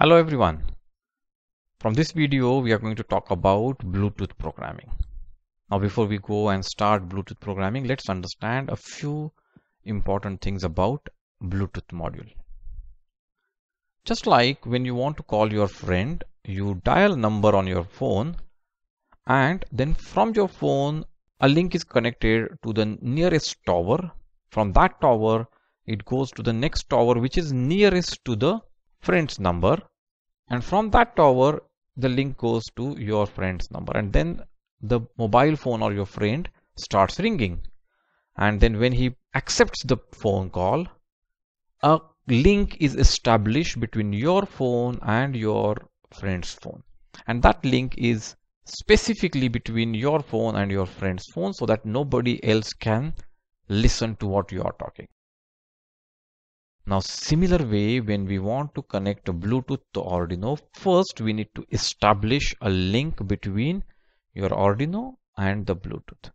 Hello everyone. From this video we are going to talk about Bluetooth programming. Now before we go and start Bluetooth programming let's understand a few important things about Bluetooth module. Just like when you want to call your friend you dial number on your phone and then from your phone a link is connected to the nearest tower. From that tower it goes to the next tower which is nearest to the friend's number and from that tower the link goes to your friend's number and then the mobile phone or your friend starts ringing. And then when he accepts the phone call a link is established between your phone and your friend's phone. And that link is specifically between your phone and your friend's phone so that nobody else can listen to what you are talking now similar way when we want to connect Bluetooth to Arduino, first we need to establish a link between your Arduino and the Bluetooth.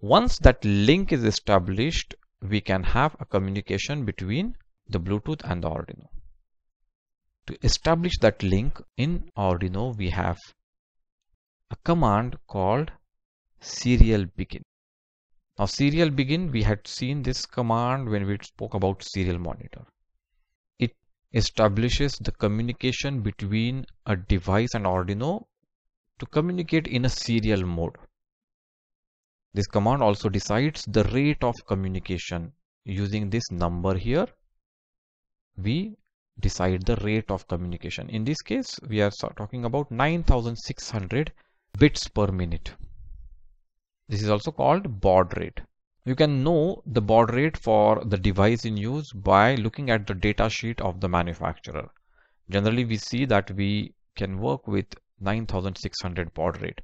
Once that link is established, we can have a communication between the Bluetooth and the Arduino. To establish that link in Arduino, we have a command called serial begin. Now serial begin, we had seen this command when we spoke about serial monitor. It establishes the communication between a device and Arduino to communicate in a serial mode. This command also decides the rate of communication. Using this number here, we decide the rate of communication. In this case, we are talking about 9600 bits per minute. This is also called baud rate. You can know the baud rate for the device in use by looking at the data sheet of the manufacturer. Generally, we see that we can work with 9600 baud rate.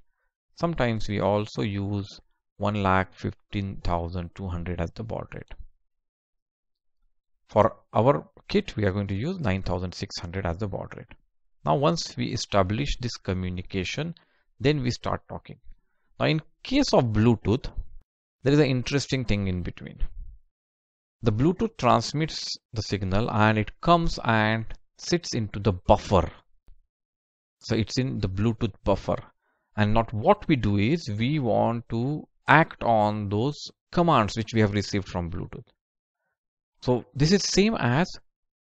Sometimes we also use 1,15,200 as the baud rate. For our kit, we are going to use 9600 as the baud rate. Now, once we establish this communication, then we start talking. Now in case of Bluetooth, there is an interesting thing in between. The Bluetooth transmits the signal and it comes and sits into the buffer. So it's in the Bluetooth buffer. And not what we do is we want to act on those commands which we have received from Bluetooth. So this is same as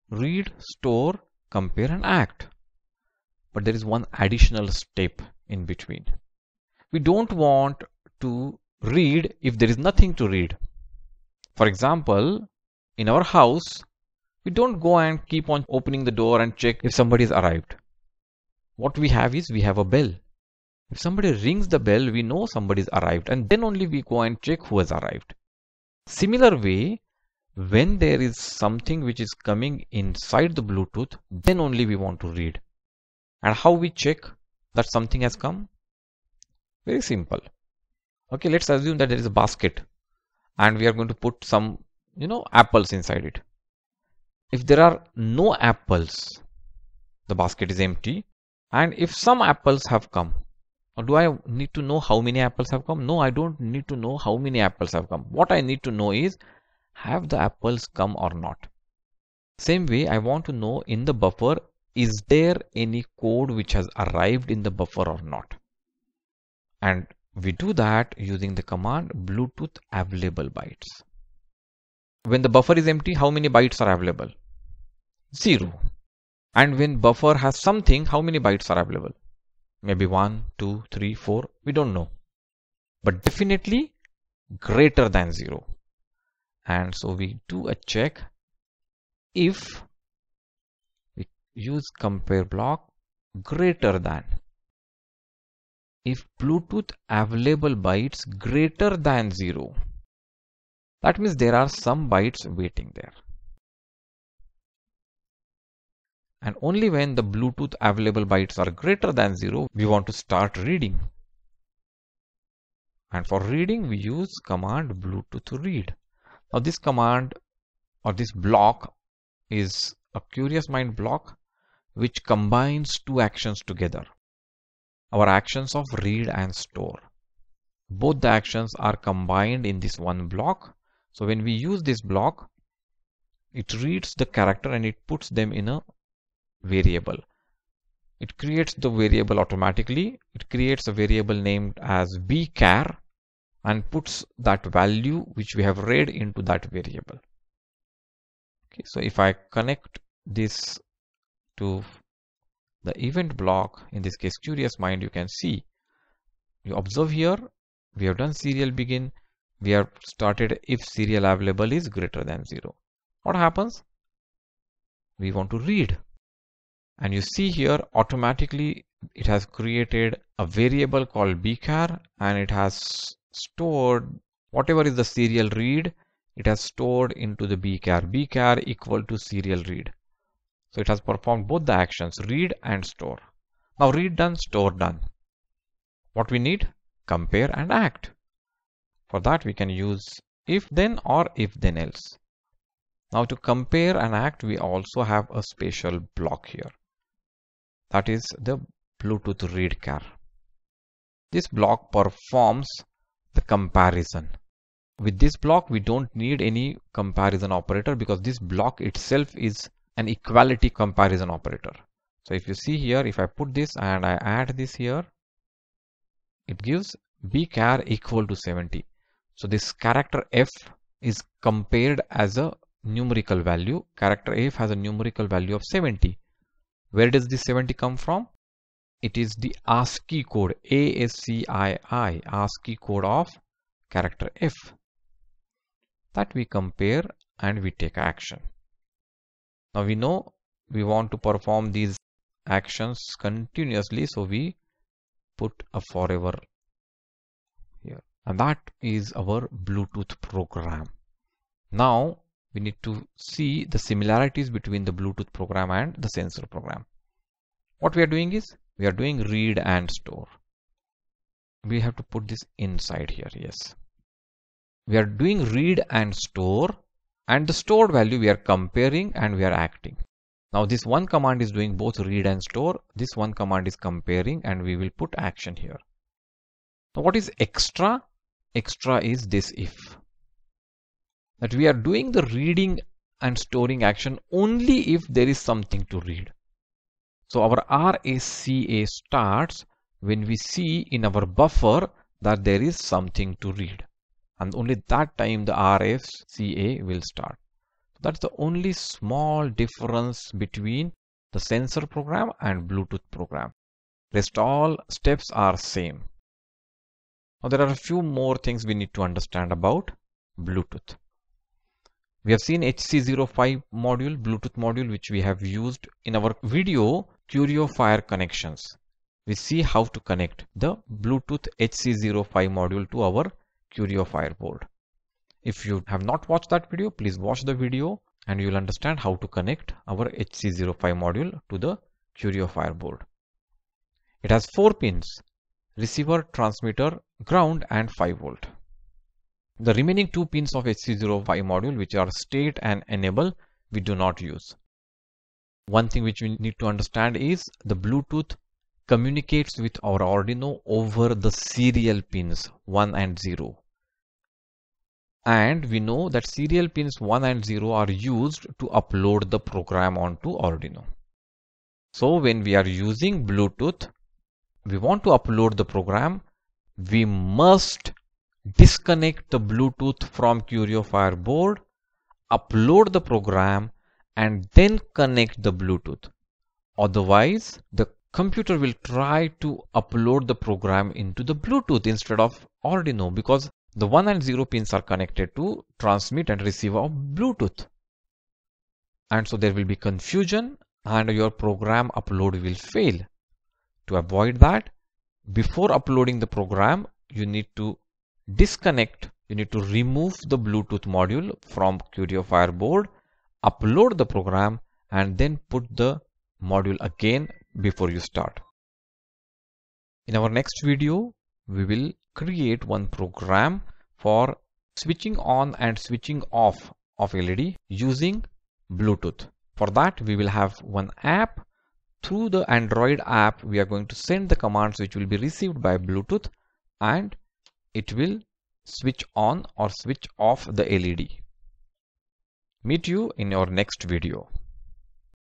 read, store, compare and act. But there is one additional step in between we don't want to read if there is nothing to read. For example, in our house, we don't go and keep on opening the door and check if somebody has arrived. What we have is we have a bell. If somebody rings the bell, we know somebody has arrived and then only we go and check who has arrived. Similar way, when there is something which is coming inside the Bluetooth, then only we want to read. And how we check that something has come? Very simple. Okay let's assume that there is a basket and we are going to put some you know apples inside it. If there are no apples the basket is empty. And if some apples have come do I need to know how many apples have come? No I don't need to know how many apples have come. What I need to know is have the apples come or not? Same way I want to know in the buffer is there any code which has arrived in the buffer or not and we do that using the command bluetooth available bytes. When the buffer is empty how many bytes are available? Zero. And when buffer has something how many bytes are available? Maybe one two three four we don't know. But definitely greater than zero. And so we do a check. If we use compare block greater than if Bluetooth available bytes greater than 0. That means there are some bytes waiting there. And only when the Bluetooth available bytes are greater than 0, we want to start reading. And for reading, we use command Bluetooth read. Now this command or this block is a curious mind block which combines two actions together our actions of read and store. Both the actions are combined in this one block. So when we use this block, it reads the character and it puts them in a variable. It creates the variable automatically. It creates a variable named as bchar and puts that value which we have read into that variable. Okay, so if I connect this to the event block, in this case Qurious Mind, you can see, you observe here, we have done serial begin, we have started if serial available is greater than 0. What happens? We want to read. And you see here automatically it has created a variable called bchar and it has stored whatever is the serial read it has stored into the bchar bchar equal to serial read so it has performed both the actions read and store. Now read done store done. What we need? Compare and act. For that we can use if then or if then else. Now to compare and act we also have a special block here. That is the bluetooth read car. this block performs the comparison. With this block, we don't need any comparison operator because this block itself is an equality comparison operator. So if you see here, if I put this and I add this here, it gives bchar equal to 70. So this character f is compared as a numerical value. Character f has a numerical value of 70. Where does this 70 come from? it is the ASCII code ASCII ASCII code of character F that we compare and we take action. Now we know we want to perform these actions continuously so we put a forever here and that is our Bluetooth program. Now we need to see the similarities between the Bluetooth program and the sensor program. What we are doing is we are doing read and store we have to put this inside here yes we are doing read and store and the stored value we are comparing and we are acting. Now this one command is doing both read and store. This one command is comparing and we will put action here. Now what is extra? Extra is this if. That we are doing the reading and storing action only if there is something to read. So our RSCA starts when we see in our buffer that there is something to read. And only that time the RSCA will start. That's the only small difference between the sensor program and Bluetooth program. Rest all steps are same. Now there are a few more things we need to understand about Bluetooth. We have seen HC05 module, Bluetooth module, which we have used in our video CurioFire connections. We see how to connect the Bluetooth HC05 module to our CurioFire board. If you have not watched that video, please watch the video and you will understand how to connect our HC05 module to the CurioFire board. It has four pins, receiver, transmitter, ground and 5 volt. The remaining two pins of HC05 module which are state and enable we do not use. One thing which we need to understand is the Bluetooth communicates with our Arduino over the serial pins 1 and 0. And we know that serial pins 1 and 0 are used to upload the program onto Arduino. So when we are using Bluetooth, we want to upload the program, we must disconnect the Bluetooth from CurioFire board, upload the program and then connect the Bluetooth. Otherwise, the computer will try to upload the program into the Bluetooth instead of Arduino because the 1 and 0 pins are connected to transmit and receive of Bluetooth. And so there will be confusion and your program upload will fail. To avoid that, before uploading the program, you need to disconnect you need to remove the Bluetooth module from CurioFire board upload the program and then put the module again before you start in our next video we will create one program for switching on and switching off of LED using Bluetooth for that we will have one app through the Android app we are going to send the commands which will be received by Bluetooth and it will switch on or switch off the LED. Meet you in your next video.